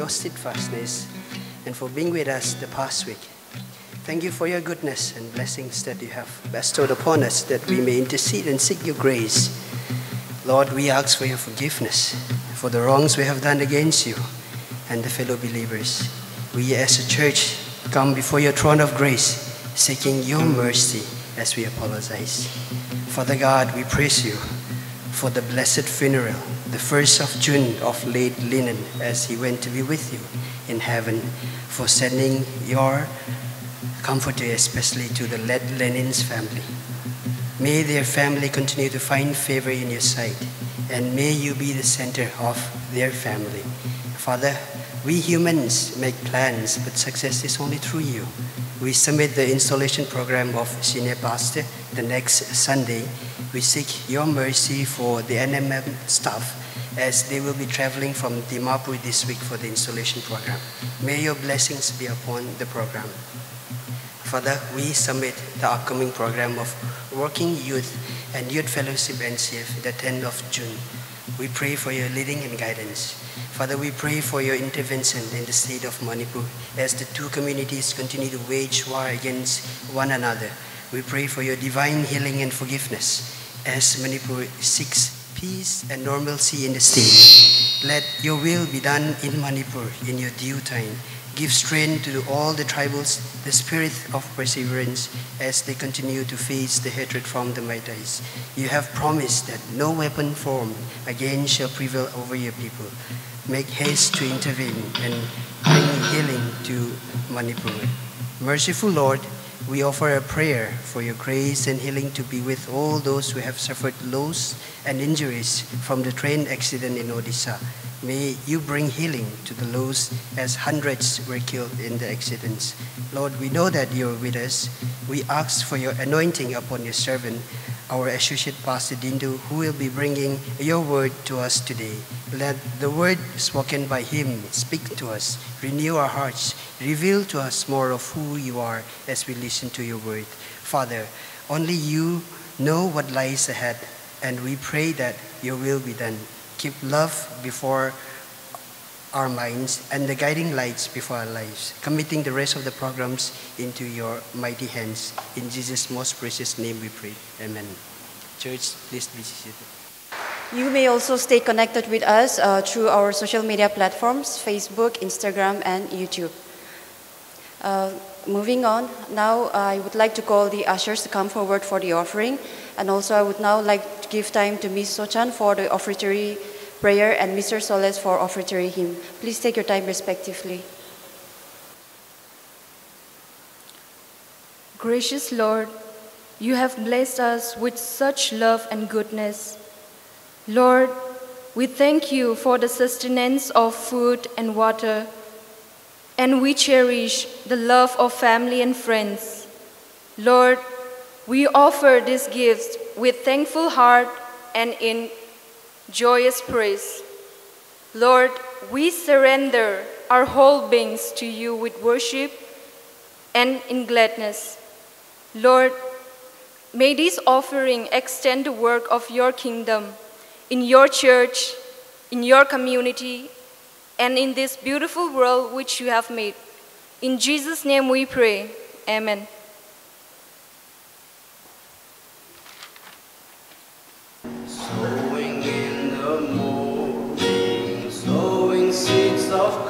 your steadfastness, and for being with us the past week. Thank you for your goodness and blessings that you have bestowed upon us that we may intercede and seek your grace. Lord, we ask for your forgiveness for the wrongs we have done against you and the fellow believers. We as a church come before your throne of grace, seeking your mercy as we apologize. Father God, we praise you for the blessed funeral, the first of June of late Linen as he went to be with you in heaven, for sending your comforter especially to the Led Lenin's family. May their family continue to find favor in your sight, and may you be the center of their family. Father, we humans make plans, but success is only through you. We submit the installation program of senior pastor the next Sunday. We seek your mercy for the NMM staff as they will be traveling from Dimapur this week for the installation program. May your blessings be upon the program. Father, we submit the upcoming program of Working Youth and Youth Fellowship NCF, the 10th of June. We pray for your leading and guidance. Father, we pray for your intervention in the state of Manipur as the two communities continue to wage war against one another. We pray for your divine healing and forgiveness as Manipur seeks peace and normalcy in the state. Let your will be done in Manipur in your due time. Give strength to all the tribals, the spirit of perseverance as they continue to face the hatred from the Meiteis. You have promised that no weapon formed again shall prevail over your people. Make haste to intervene and bring healing to Manipur. Merciful Lord, we offer a prayer for your grace and healing to be with all those who have suffered loss and injuries from the train accident in Odisha. May you bring healing to the lost as hundreds were killed in the accidents. Lord, we know that you are with us. We ask for your anointing upon your servant, our associate pastor Dindu, who will be bringing your word to us today. Let the word spoken by him speak to us, renew our hearts, reveal to us more of who you are as we listen to your word. Father, only you know what lies ahead, and we pray that your will be done. Keep love before our minds and the guiding lights before our lives, committing the rest of the programs into your mighty hands. In Jesus' most precious name we pray. Amen. Church, please be seated. You may also stay connected with us uh, through our social media platforms Facebook, Instagram, and YouTube. Uh, moving on, now I would like to call the ushers to come forward for the offering. And also, I would now like give time to Ms. Sochan for the offertory prayer and Mr. Soles for offertory hymn. Please take your time respectively. Gracious Lord, you have blessed us with such love and goodness. Lord, we thank you for the sustenance of food and water, and we cherish the love of family and friends. Lord, we offer these gifts with thankful heart and in joyous praise. Lord, we surrender our whole beings to you with worship and in gladness. Lord, may this offering extend the work of your kingdom in your church, in your community, and in this beautiful world which you have made. In Jesus' name we pray. Amen. Lebenslauf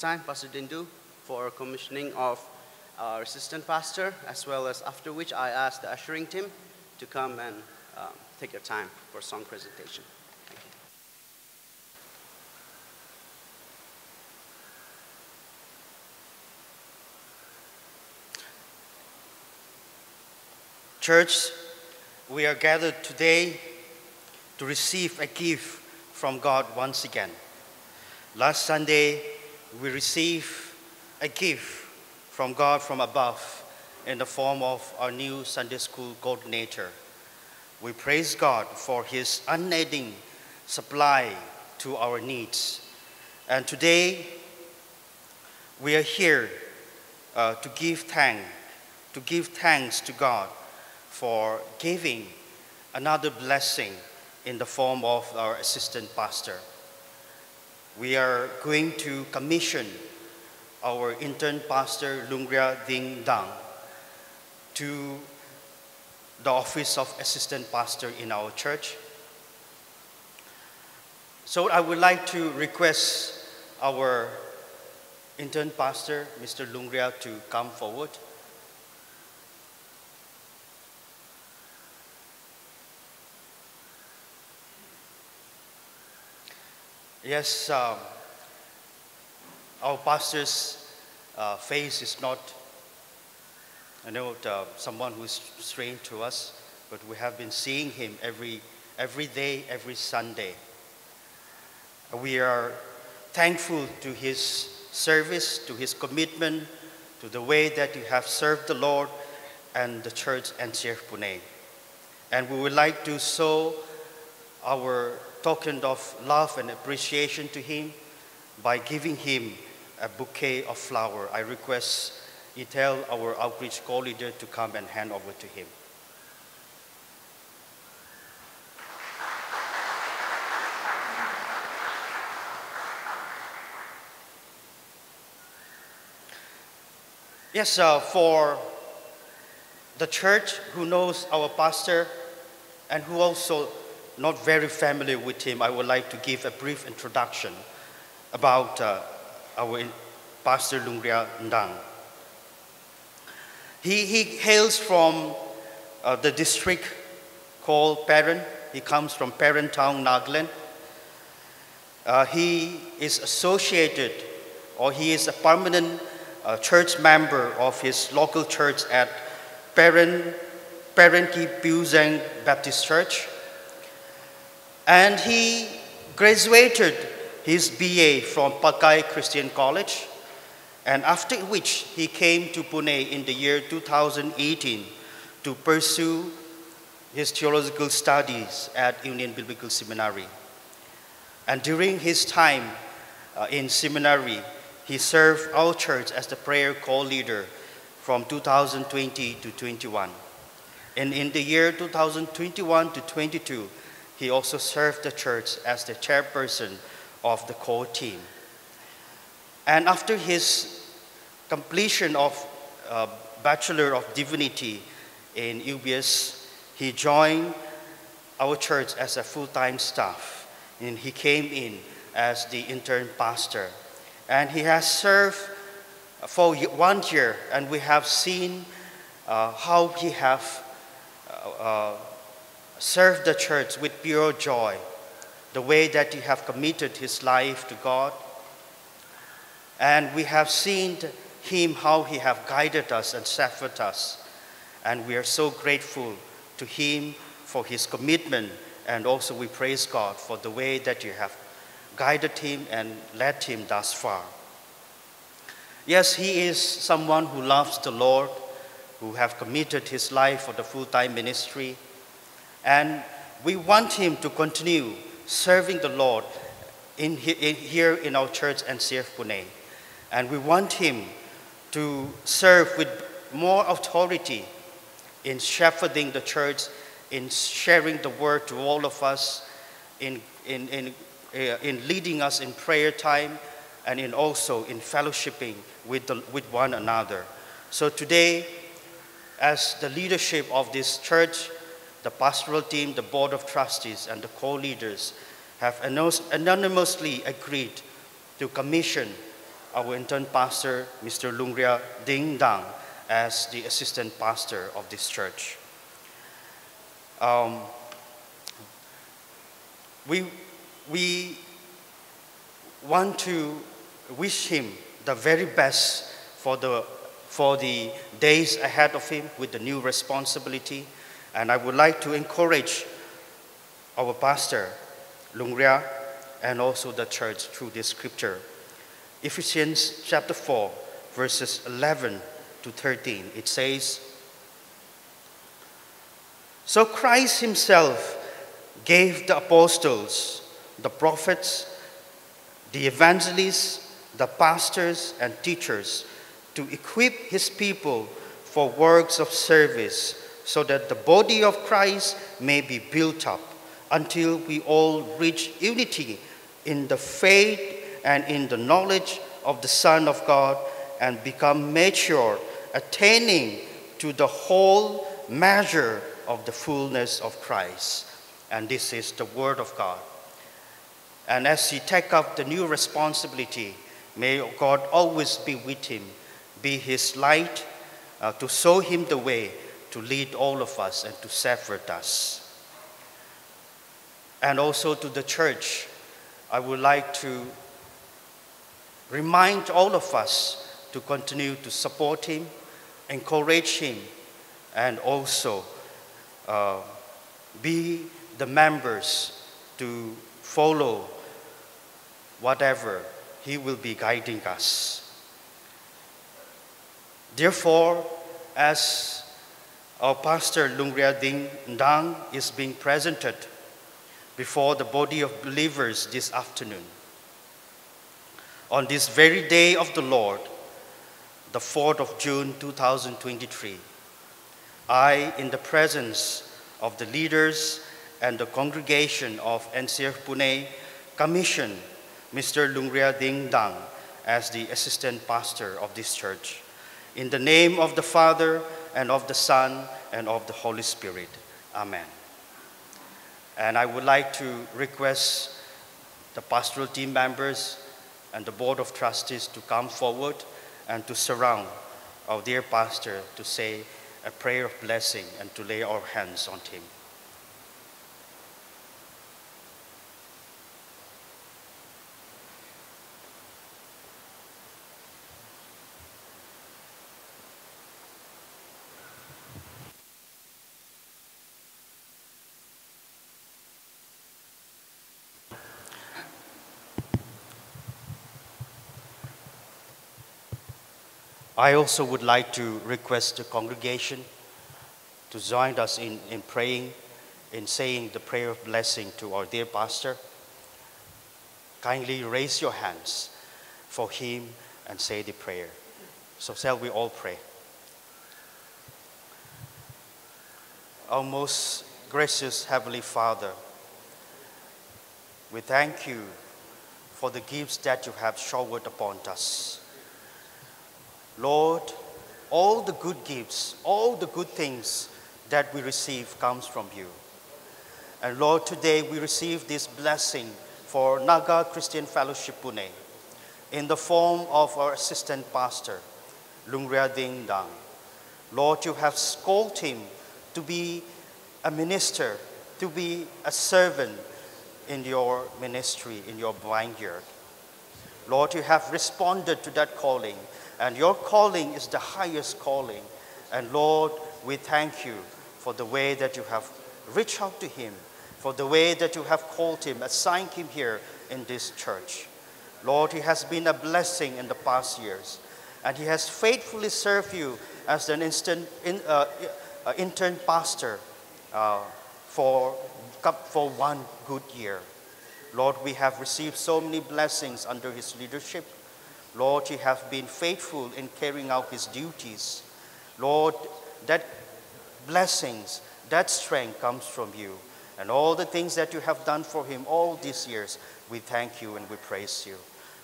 time, Pastor Dindu, for commissioning of our assistant pastor, as well as after which I ask the ushering team to come and um, take your time for song presentation. Thank you. Church, we are gathered today to receive a gift from God once again. Last Sunday, we receive a gift from God from above in the form of our new Sunday school coordinator. We praise God for his unending supply to our needs. And today, we are here uh, to give thanks, to give thanks to God for giving another blessing in the form of our assistant pastor. We are going to commission our intern pastor Lungria Ding Dang to the office of assistant pastor in our church. So I would like to request our intern pastor, Mr. Lungria, to come forward. Yes, um, our pastor's uh, face is not, I know, uh, someone who's strange to us, but we have been seeing him every, every day, every Sunday. We are thankful to his service, to his commitment, to the way that you have served the Lord and the church and NCF Pune. And we would like to sow our token of love and appreciation to him by giving him a bouquet of flower. I request Itel, our outreach co-leader, to come and hand over to him. Yes, uh, for the church who knows our pastor and who also not very familiar with him, I would like to give a brief introduction about uh, our Pastor Lungria Ndang. He, he hails from uh, the district called Peren. He comes from Peren Town, Nagaland. Uh, he is associated or he is a permanent uh, church member of his local church at Peren, Paranki Piuzang Baptist Church. And he graduated his BA from Patkai Christian College, and after which he came to Pune in the year 2018 to pursue his theological studies at Union Biblical Seminary. And during his time uh, in seminary, he served our church as the prayer call leader from 2020 to 21. And in the year 2021 to 22, he also served the church as the chairperson of the core team. And after his completion of uh, Bachelor of Divinity in UBS, he joined our church as a full-time staff. And he came in as the intern pastor. And he has served for one year, and we have seen uh, how he have uh, uh serve the church with pure joy, the way that he have committed his life to God. And we have seen him how he have guided us and shepherded us. And we are so grateful to him for his commitment. And also we praise God for the way that you have guided him and led him thus far. Yes, he is someone who loves the Lord, who have committed his life for the full-time ministry, and we want him to continue serving the Lord in, in, here in our church and NCF Pune. And we want him to serve with more authority in shepherding the church, in sharing the word to all of us, in, in, in, uh, in leading us in prayer time, and in also in fellowshipping with, the, with one another. So today, as the leadership of this church, the pastoral team, the board of trustees, and the co-leaders have anonymously agreed to commission our intern pastor, Mr. Lungria Ding Dang, as the assistant pastor of this church. Um, we, we want to wish him the very best for the, for the days ahead of him with the new responsibility. And I would like to encourage our pastor, Lungria, and also the church through this scripture. Ephesians chapter 4, verses 11 to 13. It says, So Christ himself gave the apostles, the prophets, the evangelists, the pastors, and teachers to equip his people for works of service so that the body of Christ may be built up until we all reach unity in the faith and in the knowledge of the Son of God and become mature, attaining to the whole measure of the fullness of Christ. And this is the Word of God. And as he take up the new responsibility, may God always be with him, be his light, uh, to show him the way, to lead all of us and to separate us. And also to the church, I would like to remind all of us to continue to support him, encourage him, and also uh, be the members to follow whatever he will be guiding us. Therefore, as our pastor Lungria Ding Dang is being presented before the body of believers this afternoon, on this very day of the Lord, the 4th of June 2023, I, in the presence of the leaders and the congregation of NCF Pune, commission Mr. Lungria Ding Dang as the assistant pastor of this church. In the name of the Father, and of the Son, and of the Holy Spirit. Amen. And I would like to request the pastoral team members and the Board of Trustees to come forward and to surround our dear pastor to say a prayer of blessing and to lay our hands on him. I also would like to request the congregation to join us in, in praying, in saying the prayer of blessing to our dear pastor. Kindly raise your hands for him and say the prayer. So shall we all pray? Our most gracious Heavenly Father, we thank you for the gifts that you have showered upon us. Lord, all the good gifts, all the good things that we receive comes from you. And Lord, today we receive this blessing for Naga Christian Fellowship Pune in the form of our assistant pastor, Lungria Ding Dang. Lord, you have called him to be a minister, to be a servant in your ministry, in your vineyard. Lord, you have responded to that calling and your calling is the highest calling. And Lord, we thank you for the way that you have reached out to him, for the way that you have called him, assigned him here in this church. Lord, he has been a blessing in the past years, and he has faithfully served you as an instant, in, uh, uh, intern pastor uh, for, for one good year. Lord, we have received so many blessings under his leadership. Lord, you have been faithful in carrying out his duties. Lord, that blessings, that strength comes from you. And all the things that you have done for him all these years, we thank you and we praise you.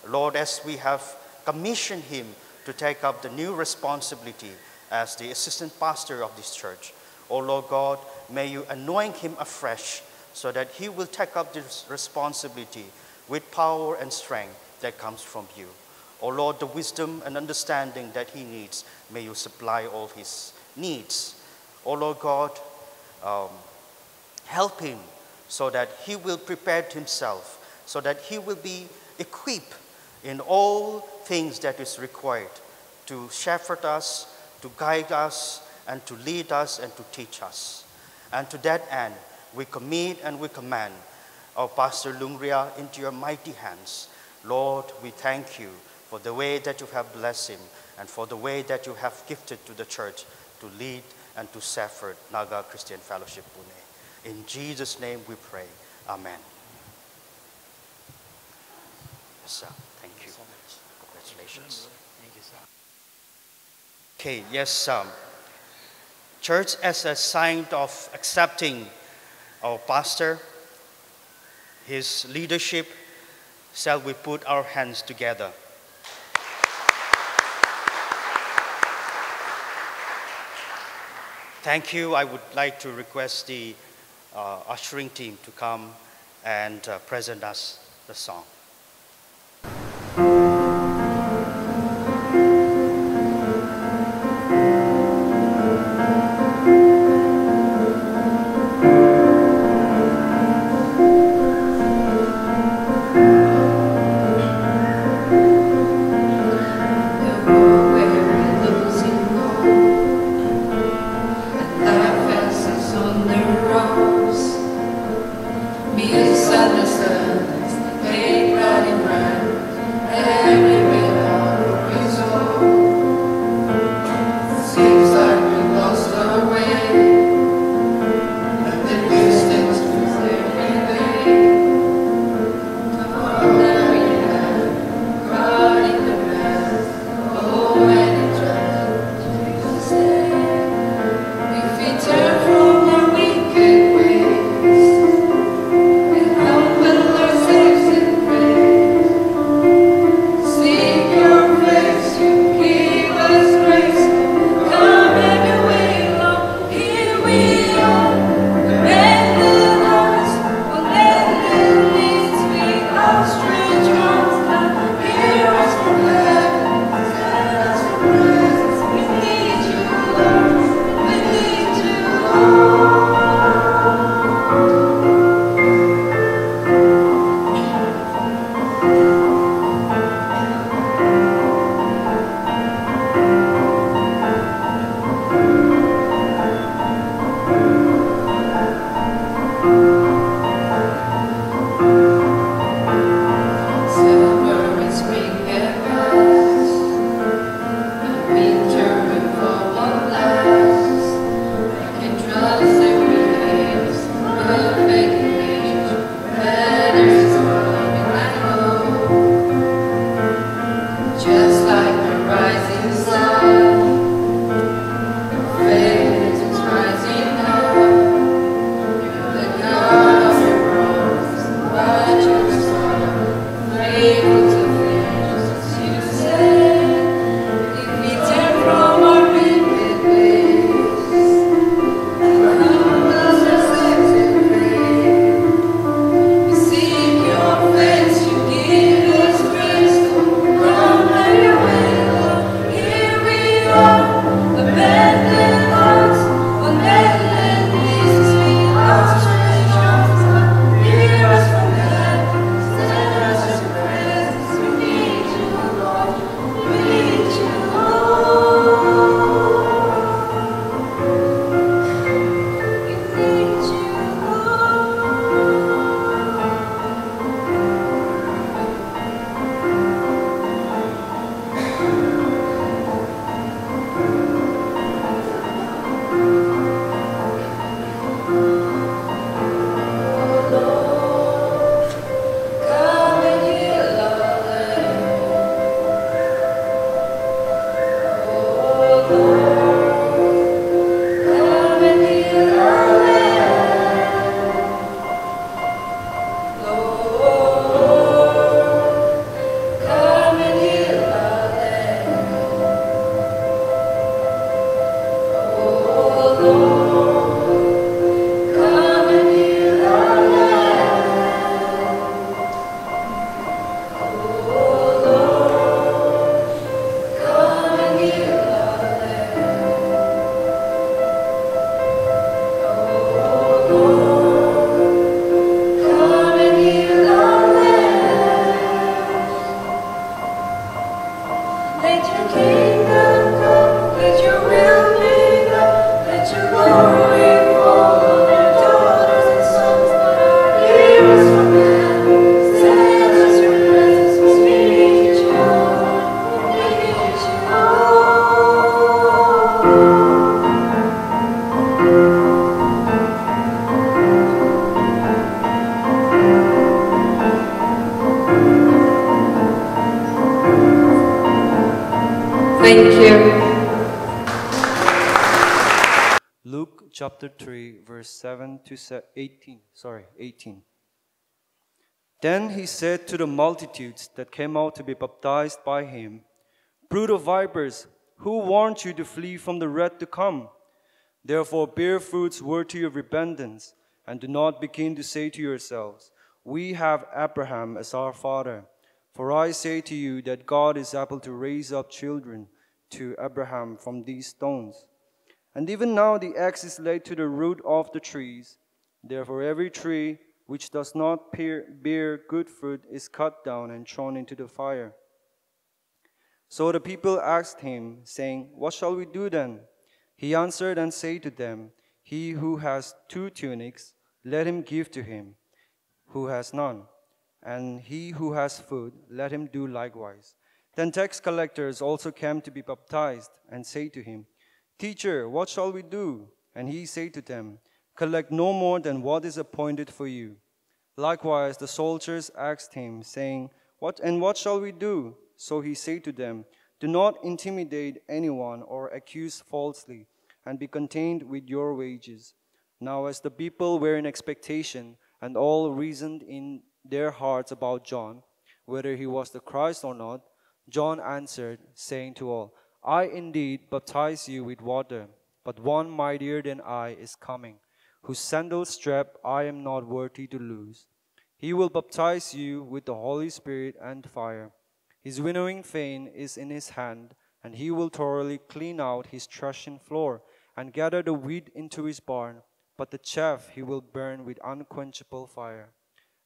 Lord, as we have commissioned him to take up the new responsibility as the assistant pastor of this church, oh Lord God, may you anoint him afresh so that he will take up this responsibility with power and strength that comes from you. O Lord, the wisdom and understanding that he needs, may you supply all his needs. O Lord God, um, help him so that he will prepare himself, so that he will be equipped in all things that is required to shepherd us, to guide us, and to lead us and to teach us. And to that end, we commit and we command our Pastor Lungria into your mighty hands. Lord, we thank you for the way that you have blessed him and for the way that you have gifted to the church to lead and to shepherd Naga Christian Fellowship Pune. In Jesus' name we pray. Amen. Yes, sir. Thank you. Congratulations. Thank you, sir. Okay, yes, um, church as a sign of accepting our pastor, his leadership, shall we put our hands together? Thank you. I would like to request the uh, ushering team to come and uh, present us the song. Chapter 3, verse 7 to 18. Sorry, 18. Then he said to the multitudes that came out to be baptized by him, Brood of vipers, who warned you to flee from the wrath to come? Therefore, bear fruits worthy of repentance, and do not begin to say to yourselves, We have Abraham as our father. For I say to you that God is able to raise up children to Abraham from these stones. And even now the axe is laid to the root of the trees. Therefore, every tree which does not bear, good fruit is cut down and thrown into the fire. So the people asked him, saying, What shall we do then? He answered and said to them, He who has two tunics, let him give to him who has none, and he who has food, let him do likewise. Then tax collectors also came to be baptized, and said to him, Teacher, what shall we do? And he said to them, Collect no more than what is appointed for you. Likewise, the soldiers asked him, saying, What and what shall we do? So he said to them, Do not intimidate anyone or accuse falsely, and be content with your wages. Now, as the people were in expectation, and all reasoned in their hearts about John, whether he was the Christ or not, John answered, saying to all, I indeed baptize you with water, but one mightier than I is coming, whose sandal strap I am not worthy to loose. He will baptize you with the Holy Spirit and fire. His winnowing fan is in his hand, and he will thoroughly clean out his threshing floor and gather the wheat into his barn, but the chaff he will burn with unquenchable fire.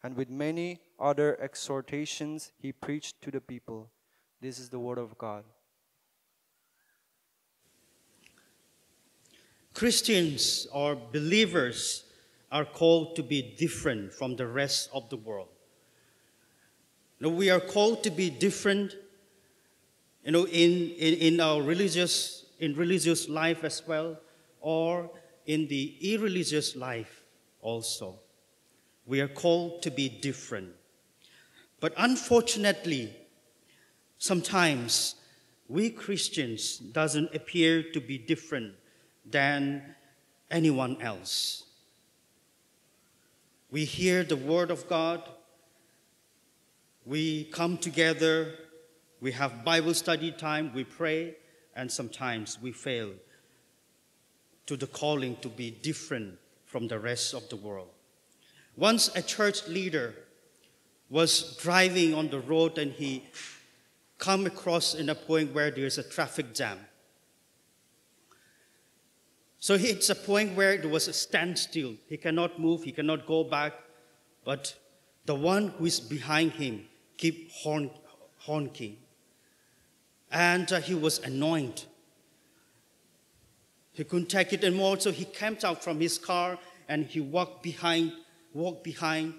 And with many other exhortations he preached to the people. This is the word of God. Christians or believers are called to be different from the rest of the world. You know, we are called to be different, you know, in, in, in our religious, in religious life as well, or in the irreligious life also. We are called to be different. But unfortunately, sometimes we Christians doesn't appear to be different than anyone else. We hear the word of God, we come together, we have Bible study time, we pray, and sometimes we fail to the calling to be different from the rest of the world. Once a church leader was driving on the road and he come across in a point where there's a traffic jam. So it's a point where there was a standstill. He cannot move, he cannot go back, but the one who is behind him keep honking. And uh, he was annoyed. He couldn't take it anymore, so he came out from his car and he walked behind, walked behind,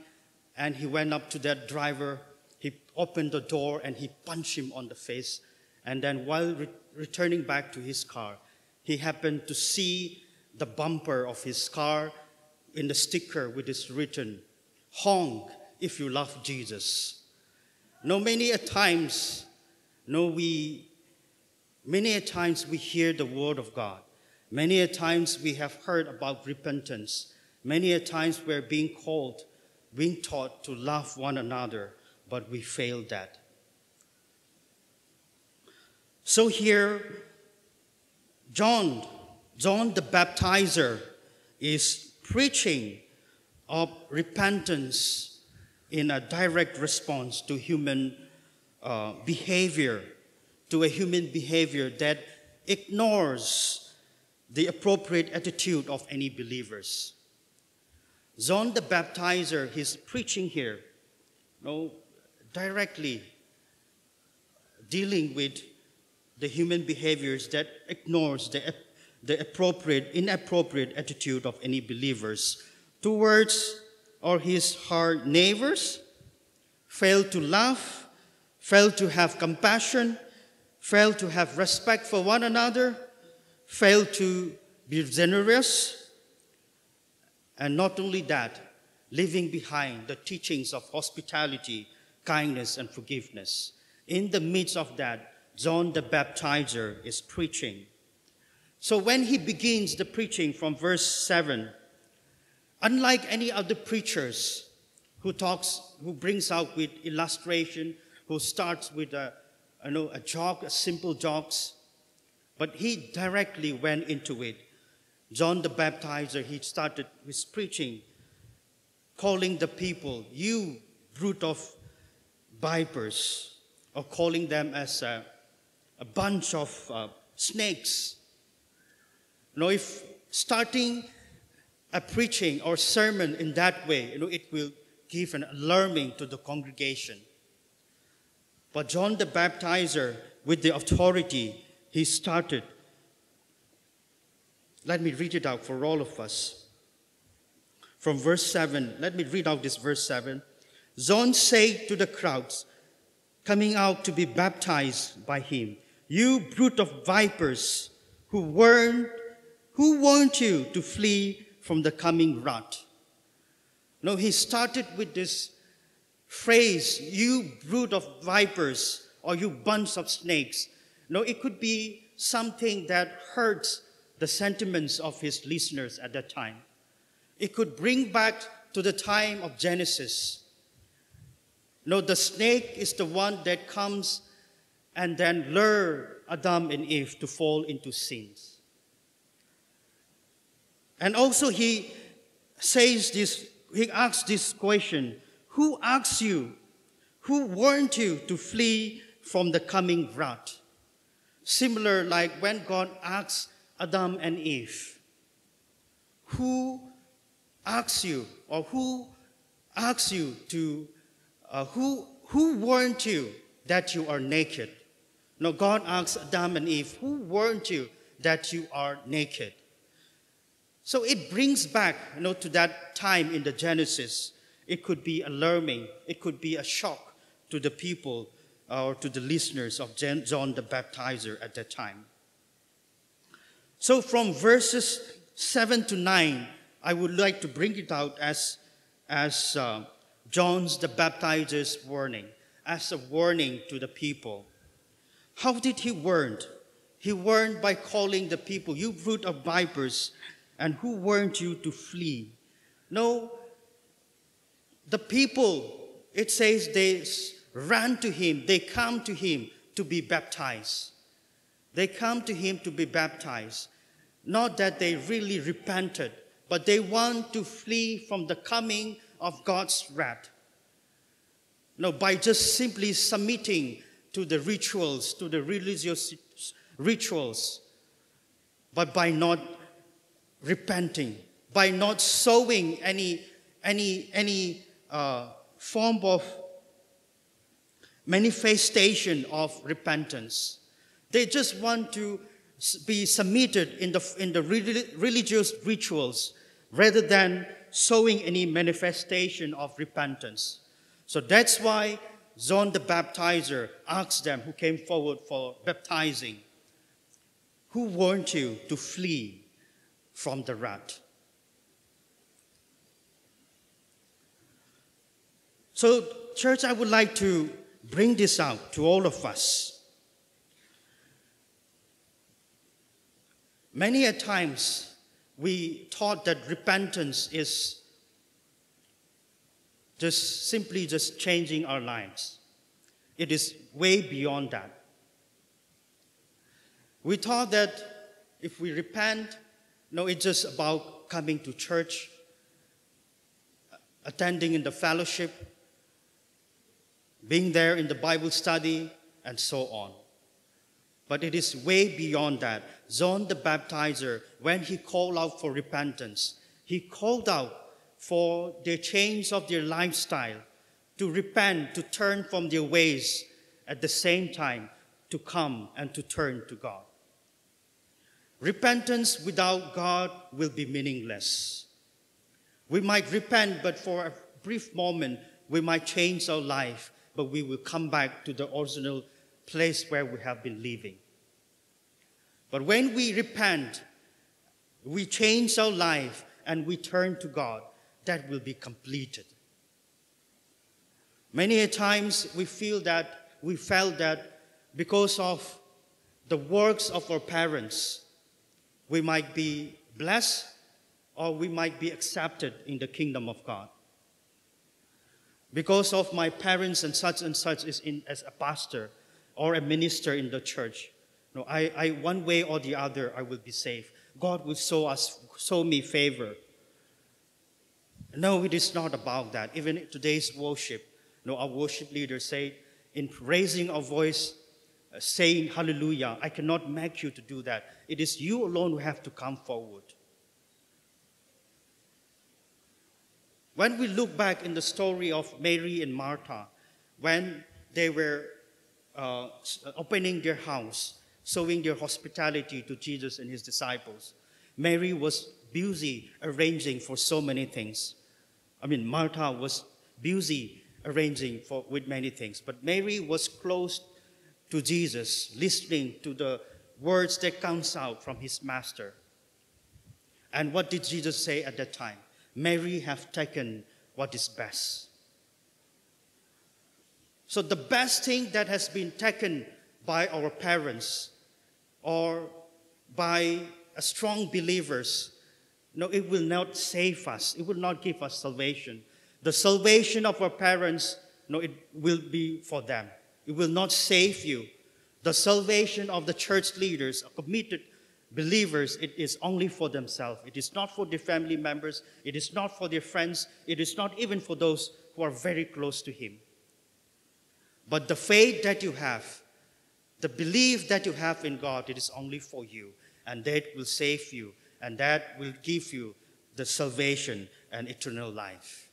and he went up to that driver. He opened the door and he punched him on the face. And then while re- returning back to his car, he happened to see the bumper of his car in the sticker with this written, honk if you love Jesus. No, many a times, no, we, many a times we hear the word of God. Many a times we have heard about repentance. Many a times we're being called, being taught to love one another, but we fail that. So here, John, John the baptizer, is preaching of repentance in a direct response to human uh, behavior, to a human behavior that ignores the appropriate attitude of any believers. John the Baptizer, he's preaching here, no, directly dealing with the human behaviors that ignores the, the appropriate, inappropriate attitude of any believers towards or his hard neighbors, fail to love, fail to have compassion, fail to have respect for one another, fail to be generous, and not only that, leaving behind the teachings of hospitality, kindness, and forgiveness. In the midst of that, John the Baptizer is preaching. So when he begins the preaching from verse 7, unlike any other preachers who talks, who brings out with illustration, who starts with a, you know, a joke, a simple jokes, but he directly went into it. John the Baptizer, he started his preaching, calling the people, you brood of vipers, or calling them as a, a bunch of uh, snakes. You know, if starting a preaching or sermon in that way, you know, it will give an alarming to the congregation. But John the Baptizer, with the authority he started, let me read it out for all of us. From verse 7, let me read out this verse 7. John said to the crowds coming out to be baptized by him, You brood of vipers, who warned, who warned you to flee from the coming wrath? No, he started with this phrase, You brood of vipers, or you bunch of snakes. No, it could be something that hurts the sentiments of his listeners at that time. It could bring back to the time of Genesis. No, the snake is the one that comes and then lure Adam and Eve to fall into sins. And also he says this, he asks this question, who asked you, who warned you to flee from the coming wrath? Similar like when God asks Adam and Eve, who asked you or who asked you to, uh, who, who warned you that you are naked? No, God asks Adam and Eve, who warned you that you are naked? So it brings back you know, to that time in the Genesis. It could be alarming. It could be a shock to the people uh, or to the listeners of John the Baptizer at that time. So from verses 7 to 9, I would like to bring it out as, as uh, John's the Baptizer's warning, as a warning to the people. How did he warn? He warned by calling the people, You brood of vipers, and who warned you to flee? No, the people, it says they ran to him, they come to him to be baptized. They come to him to be baptized. Not that they really repented, but they want to flee from the coming of God's wrath. No, by just simply submitting to the rituals, to the religious rituals, but by not repenting, by not sowing any, any, any uh, form of manifestation of repentance. They just want to be submitted in the, in the religious rituals rather than sowing any manifestation of repentance. So that's why John the Baptizer asked them who came forward for baptizing, Who warned you to flee from the wrath? So, church, I would like to bring this out to all of us. Many a times we thought that repentance is just simply just changing our lives. It is way beyond that. We thought that if we repent, no, it's just about coming to church, attending in the fellowship, being there in the Bible study, and so on. But it is way beyond that. John the Baptizer, when he called out for repentance, he called out for the change of their lifestyle, to repent, to turn from their ways, at the same time, to come and to turn to God. Repentance without God will be meaningless. We might repent, but for a brief moment, we might change our life, but we will come back to the original place where we have been living. But when we repent, we change our life and we turn to God, that will be completed. Many a times we feel that, we felt that because of the works of our parents, we might be blessed or we might be accepted in the kingdom of God. Because of my parents and such and such is in, as a pastor or a minister in the church, no, I, I, one way or the other, I will be saved. God will show us, show me favor. No, it is not about that. Even today's worship, no, our worship leaders say, in raising our voice, uh, saying hallelujah, I cannot make you to do that. It is you alone who have to come forward. When we look back in the story of Mary and Martha, when they were uh, opening their house, showing their hospitality to Jesus and his disciples, Mary was busy arranging for so many things. I mean, Martha was busy arranging for, with many things, but Mary was close to Jesus, listening to the words that comes out from his master. And what did Jesus say at that time? Mary have taken what is best. So the best thing that has been taken by our parents or by strong believers, no, it will not save us. It will not give us salvation. The salvation of our parents, no, it will be for them. It will not save you. The salvation of the church leaders, committed believers, it is only for themselves. It is not for their family members. It is not for their friends. It is not even for those who are very close to Him. But the faith that you have, the belief that you have in God, it is only for you. And that will save you. And that will give you the salvation and eternal life.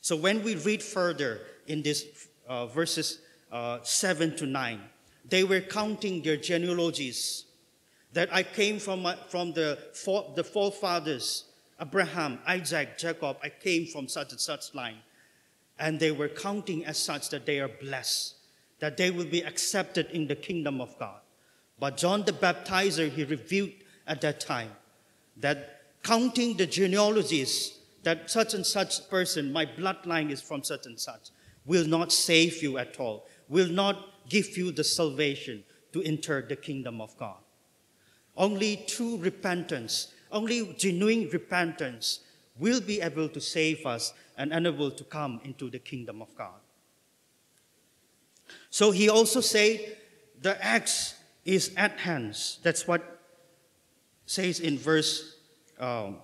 So when we read further in these uh, verses uh, 7 to 9, they were counting their genealogies that I came from, uh, from the, four, the forefathers, Abraham, Isaac, Jacob, I came from such and such line. And they were counting as such that they are blessed, that they will be accepted in the kingdom of God. But John the Baptizer, he revealed at that time that counting the genealogies, that such and such person, my bloodline is from such and such, will not save you at all, will not give you the salvation to enter the kingdom of God. Only true repentance, only genuine repentance will be able to save us and enable to come into the kingdom of God. So he also said, the axe is at hand. That's what says in verse um,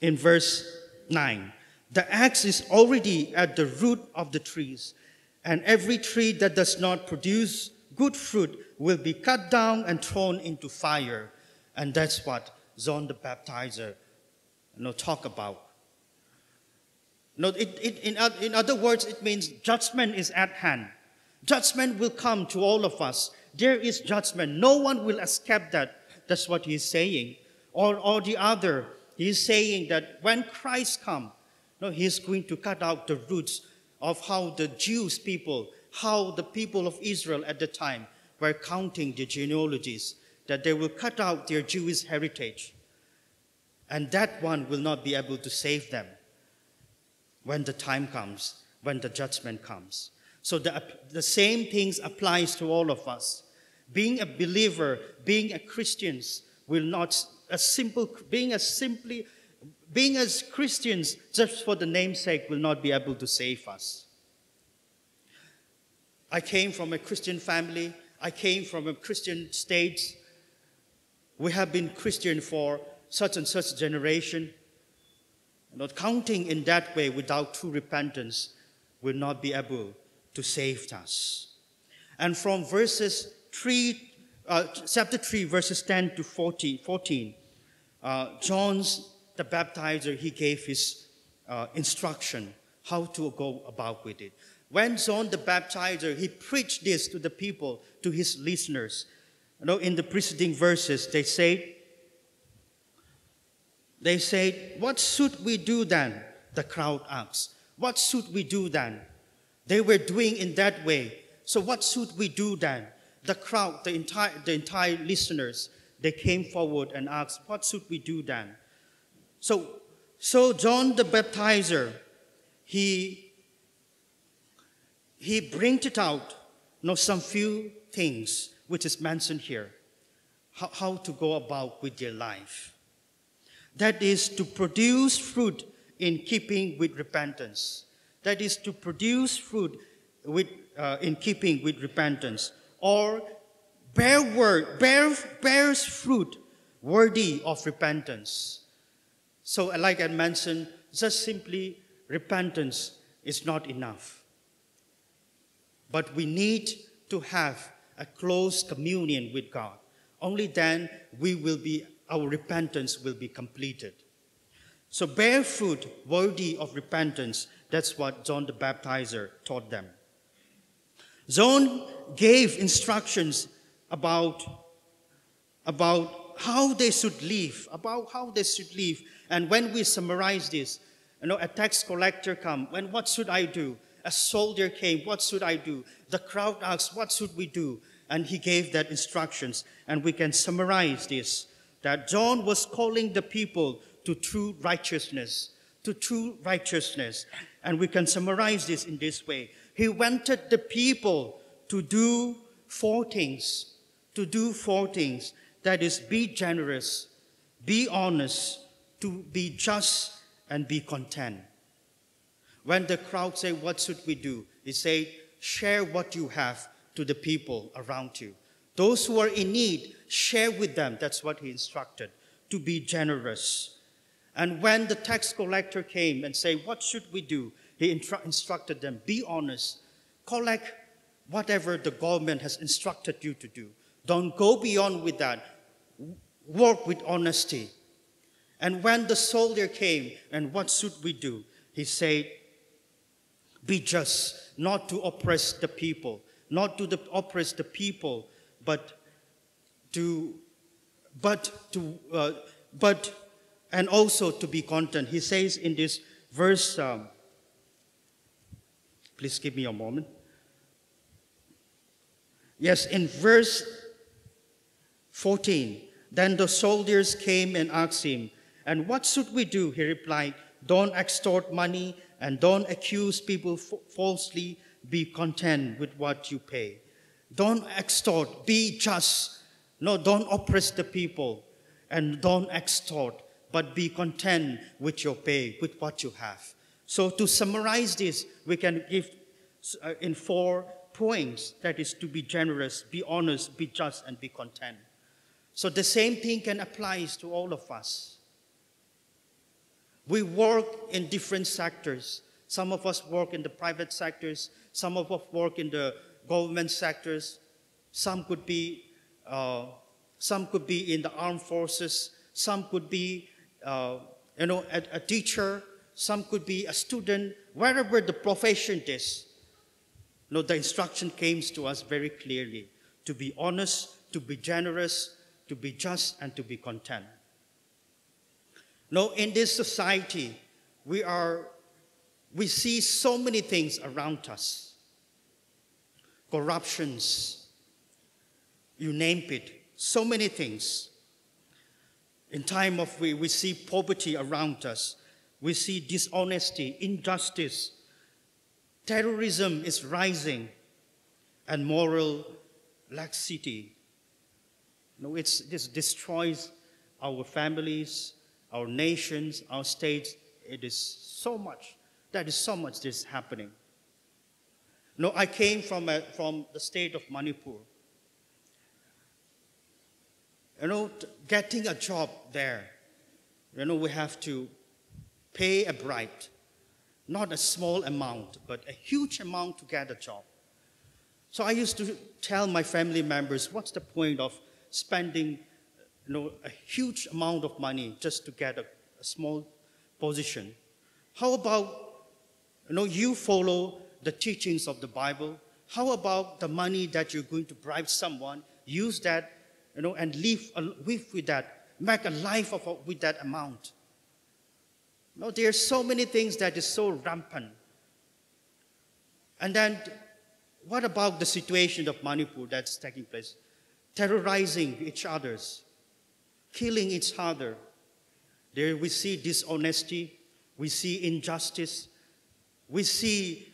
in verse 9. The axe is already at the root of the trees, and every tree that does not produce good fruit will be cut down and thrown into fire. And that's what John the Baptizer you know, talk about. No, it, it, in, in other words, it means judgment is at hand. Judgment will come to all of us. There is judgment. No one will escape that. That's what he's saying. Or, or the other, he's saying that when Christ comes, no, he's going to cut out the roots of how the Jews people how the people of Israel at the time were counting the genealogies, that they will cut out their Jewish heritage. And that one will not be able to save them when the time comes, when the judgment comes. So the, the same things applies to all of us. Being a believer, being a Christians will not a simple being as simply being as Christians just for the namesake will not be able to save us. I came from a Christian family. I came from a Christian state. We have been Christian for such and such generation. Not counting in that way without true repentance will not be able to save us. And from verses 3, uh, chapter 3, verses 10 to 40, 14, uh, John's the baptizer, he gave his uh, instruction how to go about with it. When John the Baptizer, he preached this to the people, to his listeners. You know, in the preceding verses, they say, they said, What should we do then? The crowd asks. What should we do then? They were doing in that way. So what should we do then? The crowd, the entire, the entire listeners, they came forward and asked, What should we do then? So, so John the Baptizer, he he brings it out, you know, some few things which is mentioned here, how, how to go about with their life. That is to produce fruit in keeping with repentance. That is to produce fruit with, uh, in keeping with repentance. Or bear word, bear, bears fruit worthy of repentance. So, like I mentioned, just simply repentance is not enough. But we need to have a close communion with God. Only then we will be, our repentance will be completed. So bear fruit worthy of repentance. That's what John the Baptizer taught them. John gave instructions about, about how they should live, about how they should live. And when we summarize this, you know, a tax collector come, when what should I do? A soldier came, what should I do? The crowd asked, what should we do? And he gave that instructions. And we can summarize this, that John was calling the people to true righteousness, to true righteousness. And we can summarize this in this way. He wanted the people to do four things, to do four things. That is, be generous, be honest, to be just, and be content. When the crowd say, what should we do? He say, share what you have to the people around you. Those who are in need, share with them. That's what he instructed, to be generous. And when the tax collector came and say, what should we do? He instru- instructed them, be honest. Collect whatever the government has instructed you to do. Don't go beyond with that. Work with honesty. And when the soldier came, and what should we do? He said, Be just, not to oppress the people, not to the, oppress the people, but to, but to, uh, but, and also to be content. He says in this verse, um, please give me a moment. Yes, in verse 14, then the soldiers came and asked him, And what should we do? He replied, Don't extort money and don't accuse people falsely. Be content with what you pay. Don't extort, be just. No, don't oppress the people and don't extort, but be content with your pay, with what you have. So, to summarize this, we can give uh, in four points that is, to be generous, be honest, be just, and be content. So, the same thing can apply to all of us. We work in different sectors. Some of us work in the private sectors, some of us work in the government sectors, some could be, uh, some could be in the armed forces, some could be, uh, you know, a, a teacher, some could be a student, wherever the profession is. No, the instruction came to us very clearly to be honest, to be generous, to be just, and to be content. No, in this society, we are we see so many things around us. Corruptions, you name it, so many things. In time of we, we see poverty around us. We see dishonesty, injustice. Terrorism is rising and moral laxity. No, it's, this destroys our families, our nations, our states. It is so much. That is so much this happening. No, I came from, a, from the state of Manipur. You know, getting a job there, you know, we have to pay a bribe, not a small amount, but a huge amount to get a job. So I used to tell my family members, what's the point of spending you know, a huge amount of money just to get a, a small position? How about you know, you follow the teachings of the Bible? How about the money that you're going to bribe someone? Use that, you know, and live, live with that. Make a life of, with that amount. No, there are so many things that is so rampant. And then, what about the situation of Manipur that's taking place? Terrorizing each others, killing each other. There we see dishonesty, we see injustice, we see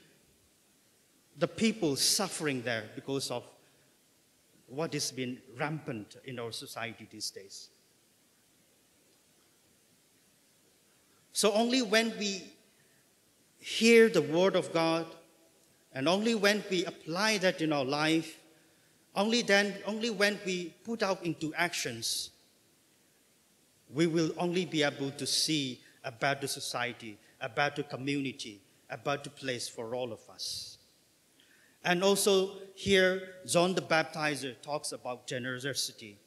the people suffering there because of what has been rampant in our society these days. So, only when we hear the Word of God and only when we apply that in our life, only then, only when we put out into actions, we will only be able to see a better society, a better community, a better place for all of us. And also, here, John the Baptizer talks about generosity.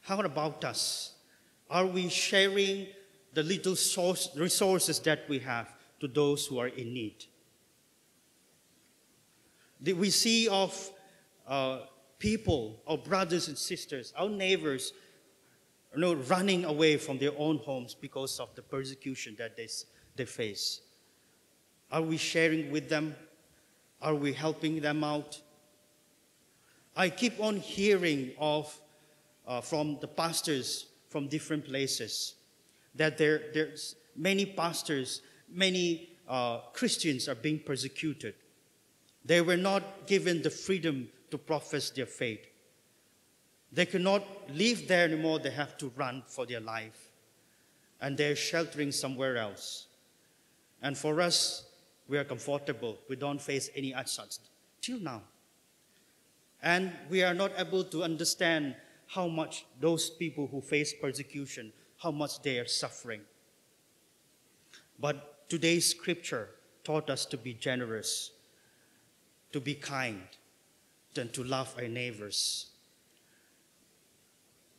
How about us? Are we sharing the little source, resources that we have to those who are in need? We see of uh, people, our brothers and sisters, our neighbors, you know, running away from their own homes because of the persecution that they, they face? Are we sharing with them? Are we helping them out? I keep on hearing of uh, from the pastors from different places that there, there's many pastors, many uh, Christians are being persecuted. They were not given the freedom to profess their faith. They cannot live there anymore, they have to run for their life. And they're sheltering somewhere else. And for us, we are comfortable. We don't face any such till now. And we are not able to understand how much those people who face persecution, how much they are suffering. But today's scripture taught us to be generous, to be kind, and to love our neighbors.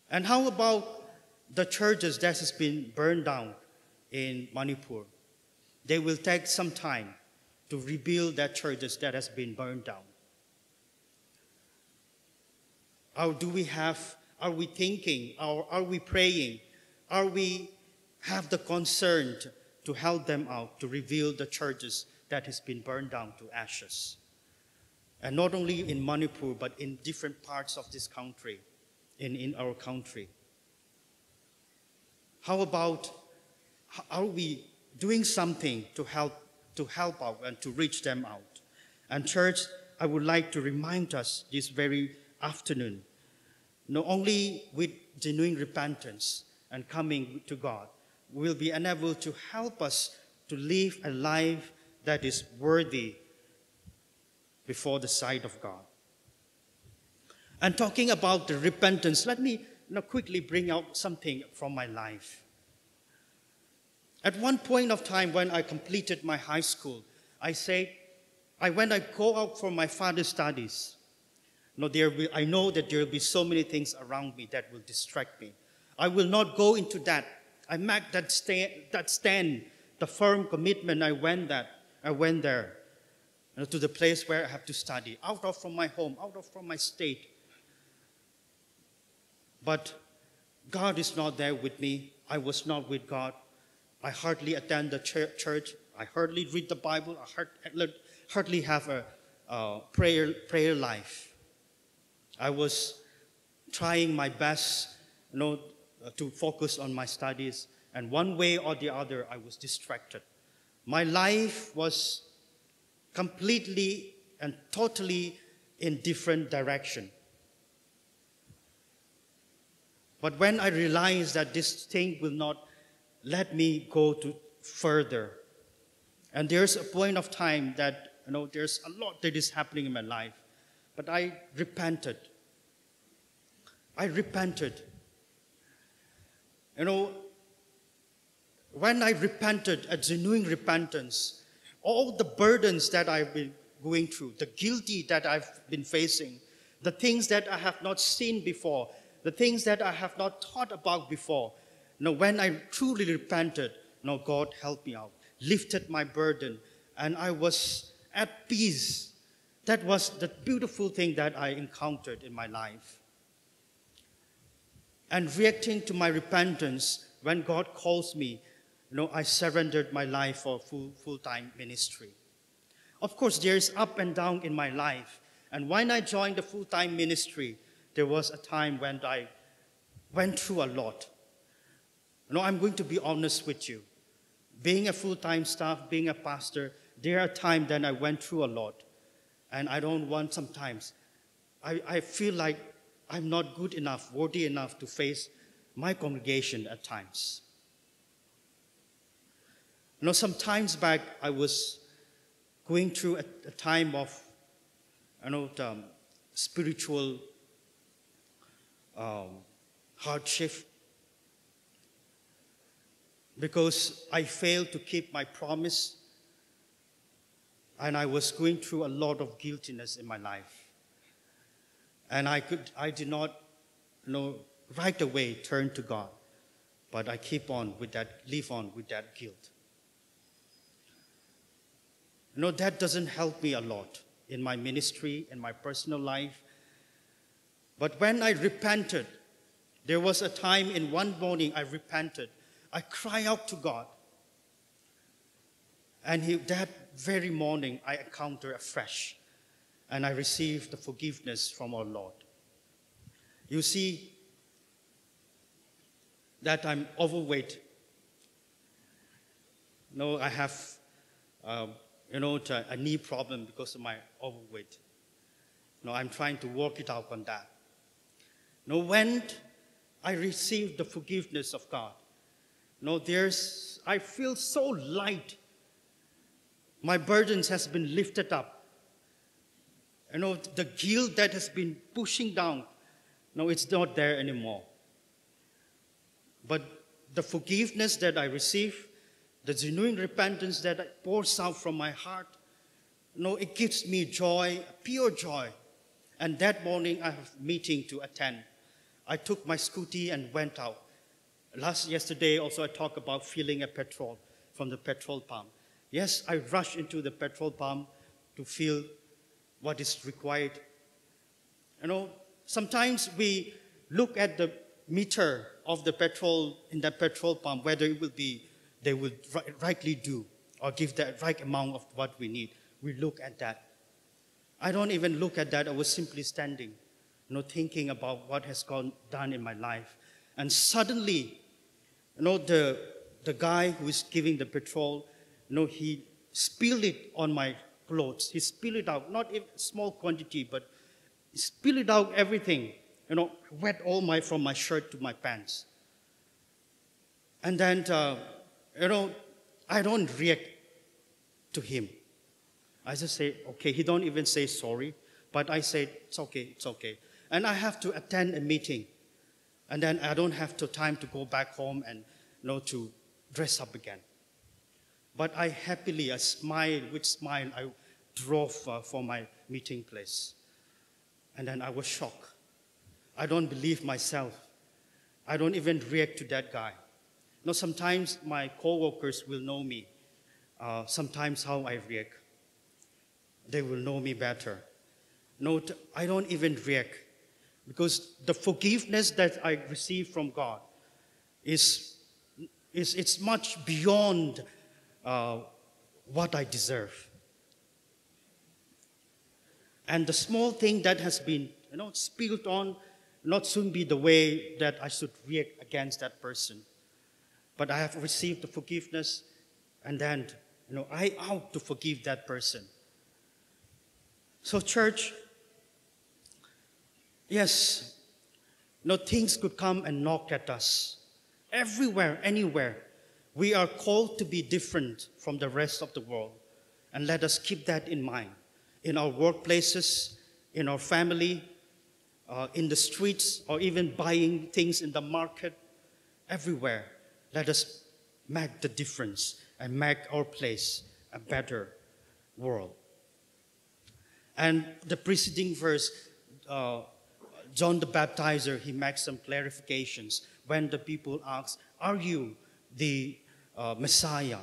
And how about the churches that has been burned down in Manipur? They will take some time to rebuild that churches that has been burned down. How do we have, are we thinking, or are we praying, are we have the concern to, help them out, to rebuild the churches that has been burned down to ashes? And not only in Manipur, but in different parts of this country, in, in our country. How about, are we doing something to help, to help out and to reach them out? And church, I would like to remind us this very afternoon, not only with genuine repentance and coming to God, will be enabled to help us to live a life that is worthy before the sight of God. And talking about the repentance, let me now quickly bring out something from my life. At one point of time when I completed my high school, I said, I when I go out for my father's studies, no, there will, I know that there will be so many things around me that will distract me. I will not go into that. I make that stand, that stand, the firm commitment. I went that. I went there you know, to the place where I have to study, out of from my home, out of from my state. But God is not there with me. I was not with God. I hardly attend the church. I hardly read the Bible. I hardly have a uh, prayer, prayer life. I was trying my best you know, to focus on my studies, and one way or the other, I was distracted. My life was completely and totally in different direction. But when I realized that this thing will not let me go to further, and there's a point of time that you know there's a lot that is happening in my life, but I repented. I repented. You know, when I repented, a genuine repentance, all the burdens that I've been going through, the guilty that I've been facing, the things that I have not seen before, the things that I have not thought about before. Now, when I truly repented, now God helped me out, lifted my burden, and I was at peace. That was the beautiful thing that I encountered in my life. And reacting to my repentance, when God calls me, you know, I surrendered my life for full, full-time ministry. Of course, there's up and down in my life. And when I joined the full-time ministry, there was a time when I went through a lot. Know, I'm going to be honest with you. Being a full-time staff, being a pastor, there are times that I went through a lot. And I don't want sometimes I, I feel like I'm not good enough, worthy enough to face my congregation at times. You know, some times back, I was going through a, a time of, you know, um, spiritual um, hardship because I failed to keep my promise and I was going through a lot of guiltiness in my life. And I, could, I did not, you know, right away turn to God, but I keep on with that, live on with that guilt. You know, that doesn't help me a lot in my ministry, in my personal life. But when I repented, there was a time in one morning I repented. I cry out to God. And he, that very morning, I encounter afresh and I receive the forgiveness from our Lord. You see that I'm overweight. No, I have, um, you know, a knee problem because of my overweight. No, I'm trying to work it out on that. No, when I received the forgiveness of God, no, there's, I feel so light my burdens has been lifted up. You know, the guilt that has been pushing down, no, it's not there anymore. But the forgiveness that I receive, the genuine repentance that pours out from my heart, no, it gives me joy, pure joy. And that morning I have meeting to attend. I took my scooty and went out. Last yesterday also I talked about filling a petrol from the petrol pump. Yes, I rush into the petrol pump to feel what is required. You know, sometimes we look at the meter of the petrol in that petrol pump, whether it will be, they will rightly do or give the right amount of what we need. We look at that. I don't even look at that. I was simply standing, you know, thinking about what has gone done in my life. And suddenly, you know, the, the guy who is giving the petrol, no, he spilled it on my clothes. He spilled it out, not a small quantity, but spilled it out everything, you know, wet all my, from my shirt to my pants. And then, uh, you know, I don't react to him. I just say, okay, he don't even say sorry, but I say, it's okay, it's okay. And I have to attend a meeting. And then I don't have the time to go back home and, know, to dress up again. But I happily, I smiled, with smile, I drove uh, for my meeting place. And then I was shocked. I don't believe myself. I don't even react to that guy. You know, sometimes my coworkers will know me. Uh, sometimes how I react. They will know me better. Note, I don't even react because the forgiveness that I receive from God is, is it's much beyond uh, what I deserve. And the small thing that has been, you know, spilled on, not soon be the way that I should react against that person. But I have received the forgiveness, and then, you know, I ought to forgive that person. So, church, yes, you know, things could come and knock at us. Everywhere, anywhere. We are called to be different from the rest of the world. And let us keep that in mind in our workplaces, in our family, uh, in the streets, or even buying things in the market, everywhere. Let us make the difference and make our place a better world. And the preceding verse, uh, John the Baptizer, he makes some clarifications when the people ask, Are you the uh, Messiah.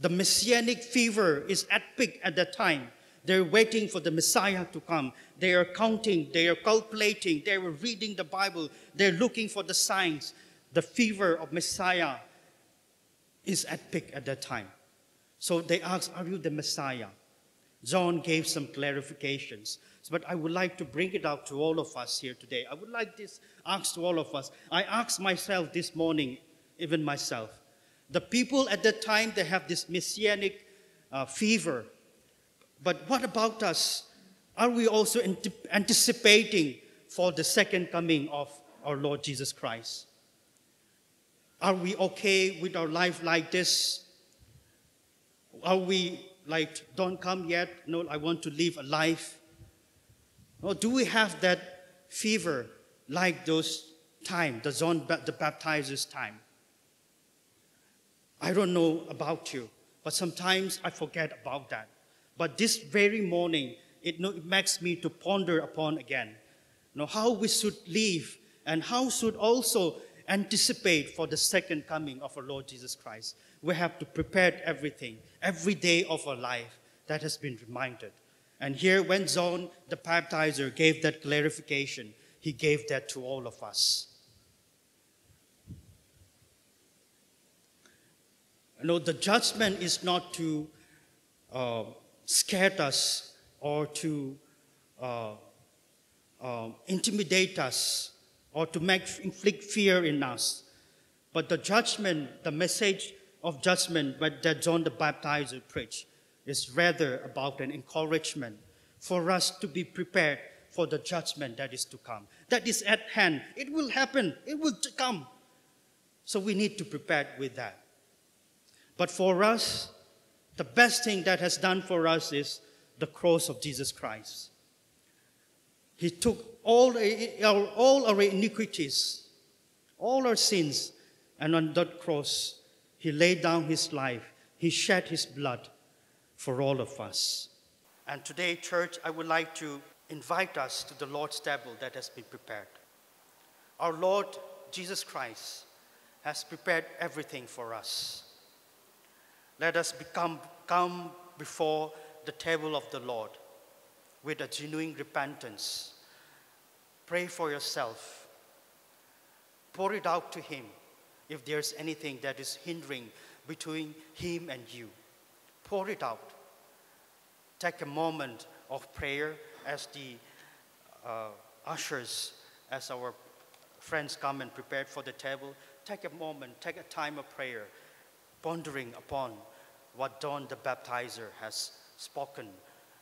The messianic fever is at peak at that time. They're waiting for the Messiah to come. They are counting, they are calculating, they are reading the Bible, they're looking for the signs. The fever of Messiah is at peak at that time. So they asked, Are you the Messiah? John gave some clarifications. But I would like to bring it out to all of us here today. I would like this ask to all of us. I asked myself this morning, even myself, the people at that time, they have this messianic uh, fever. But what about us? Are we also anticipating for the second coming of our Lord Jesus Christ? Are we okay with our life like this? Are we like, don't come yet? No, I want to live a life. Or do we have that fever like those time, the John the baptizer's time? I don't know about you, but sometimes I forget about that. But this very morning, it, it makes me to ponder upon again, you know, how we should live and how should also anticipate for the second coming of our Lord Jesus Christ. We have to prepare everything, every day of our life that has been reminded. And here, when John the baptizer gave that clarification, he gave that to all of us. Know, the judgment is not to uh, scare us or to uh, uh, intimidate us or to make inflict fear in us. But the judgment, the message of judgment that that John the Baptizer preached, is rather about an encouragement for us to be prepared for the judgment that is to come. That is at hand. It will happen. It will come. So we need to prepare with that. But for us, the best thing that has done for us is the cross of Jesus Christ. He took all, all our iniquities, all our sins, and on that cross, He laid down His life. He shed His blood for all of us. And today, church, I would like to invite us to the Lord's table that has been prepared. Our Lord Jesus Christ has prepared everything for us. Let us become, come before the table of the Lord with a genuine repentance. Pray for yourself. Pour it out to Him if there's anything that is hindering between Him and you. Pour it out. Take a moment of prayer as the uh, ushers, as our friends come and prepare for the table. Take a moment, take a time of prayer, pondering upon what John the Baptizer has spoken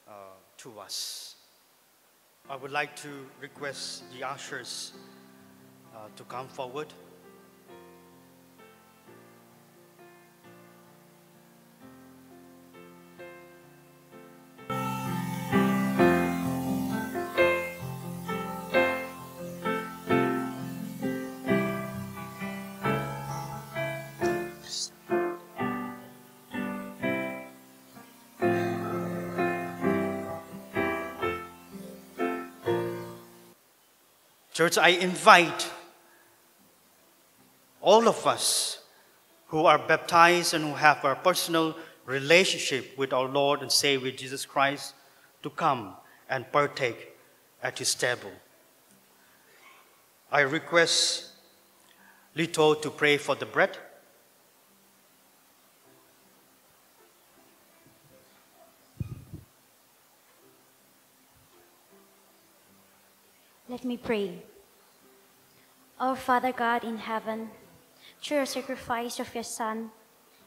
uh, to us. I would like to request the ushers uh, to come forward. Church, I invite all of us who are baptized and who have a personal relationship with our Lord and Savior Jesus Christ to come and partake at his table. I request Lito to pray for the bread. Let me pray. Our Father God in heaven, through your sacrifice of your Son,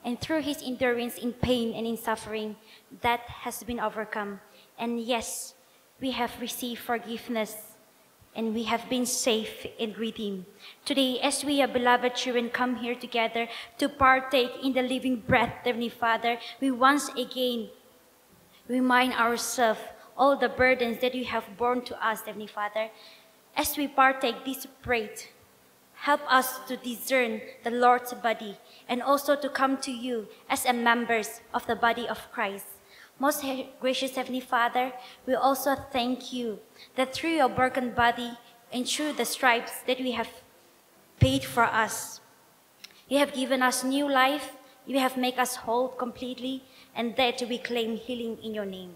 and through his endurance in pain and in suffering, that has been overcome. And yes, we have received forgiveness and we have been safe and redeemed. Today, as we, your beloved children, come here together to partake in the living breath, Heavenly Father, we once again remind ourselves all the burdens that you have borne to us, Heavenly Father. As we partake this bread, help us to discern the Lord's body and also to come to you as a members of the body of Christ. Most gracious Heavenly Father, we also thank you that through your broken body and through the stripes that we have paid for us, you have given us new life, you have made us whole completely, and that we claim healing in your name.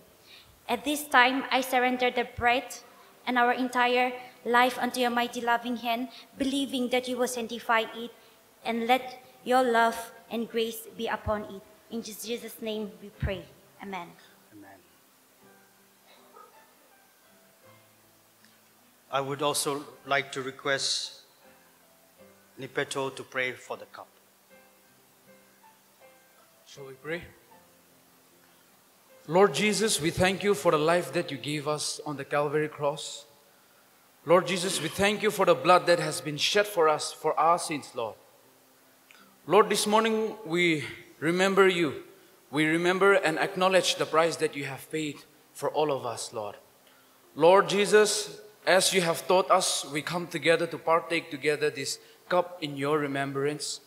At this time, I surrender the bread and our entire life unto your mighty loving hand, believing that you will sanctify it and let your love and grace be upon it. In Jesus' name we pray. Amen. Amen. I would also like to request Nipeto to pray for the cup. Shall we pray? Lord Jesus, we thank you for the life that you gave us on the Calvary cross. Lord Jesus, we thank you for the blood that has been shed for us for our sins, Lord. Lord, this morning we remember you. We remember and acknowledge the price that you have paid for all of us, Lord. Lord Jesus, as you have taught us, we come together to partake together this cup in your remembrance.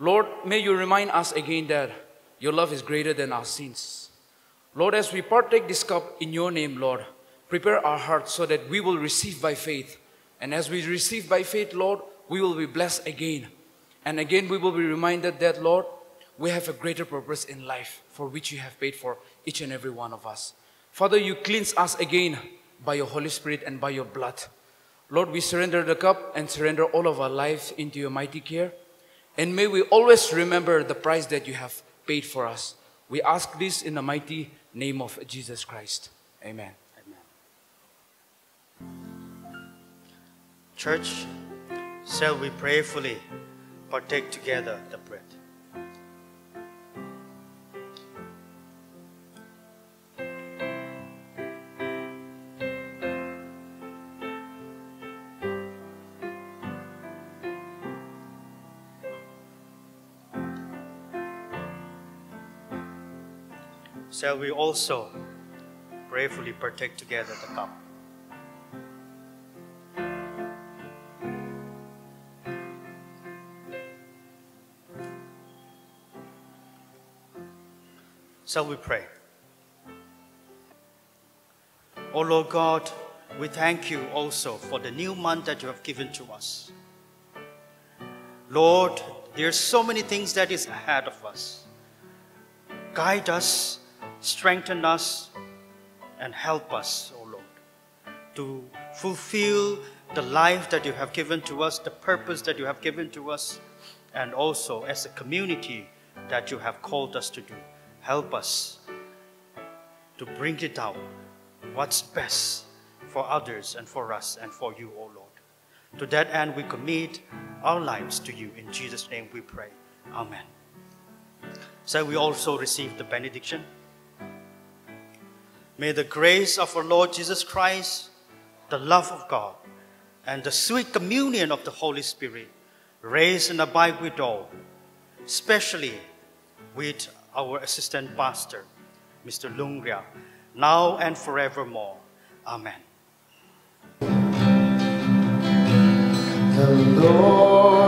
Lord, may you remind us again that your love is greater than our sins. Lord, as we partake this cup in your name, Lord, prepare our hearts so that we will receive by faith. And as we receive by faith, Lord, we will be blessed again. And again, we will be reminded that, Lord, we have a greater purpose in life for which you have paid for each and every one of us. Father, you cleanse us again by your Holy Spirit and by your blood. Lord, we surrender the cup and surrender all of our lives into your mighty care. And may we always remember the price that you have paid for us. We ask this in the mighty name of Jesus Christ. Amen. Church, shall we prayerfully partake together the bread? Shall we also prayerfully partake together the cup? Shall we pray? O Lord God, we thank you also for the new month that you have given to us. Lord, there are so many things that is ahead of us. Guide us, strengthen us, and help us, O Lord, to fulfill the life that you have given to us, the purpose that you have given to us, and also as a community that you have called us to do. Help us to bring it out what's best for others and for us and for you, O Lord. To that end, we commit our lives to you. In Jesus' name we pray. Amen. So we also receive the benediction. May the grace of our Lord Jesus Christ, the love of God, and the sweet communion of the Holy Spirit raise and abide with all, especially with our assistant pastor, Mr. Lungria, now and forevermore. Amen. The Lord